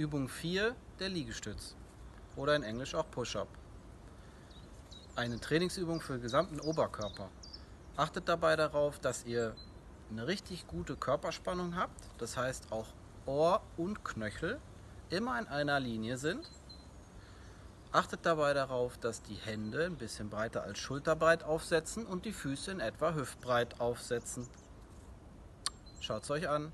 Übung 4 der Liegestütz oder in Englisch auch Push-Up. Eine Trainingsübung für den gesamten Oberkörper. Achtet dabei darauf, dass ihr eine richtig gute Körperspannung habt, das heißt auch Ohr und Knöchel immer in einer Linie sind. Achtet dabei darauf, dass die Hände ein bisschen breiter als schulterbreit aufsetzen und die Füße in etwa hüftbreit aufsetzen. Schaut es euch an.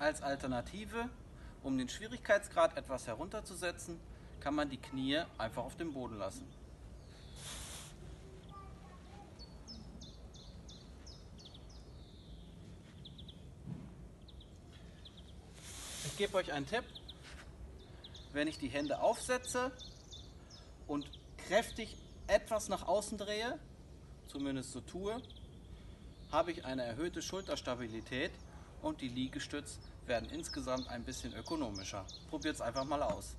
Als Alternative, um den Schwierigkeitsgrad etwas herunterzusetzen, kann man die Knie einfach auf dem Boden lassen. Ich gebe euch einen Tipp. Wenn ich die Hände aufsetze und kräftig etwas nach außen drehe, zumindest so tue, habe ich eine erhöhte Schulterstabilität und die Liegestütz werden insgesamt ein bisschen ökonomischer. Probiert es einfach mal aus.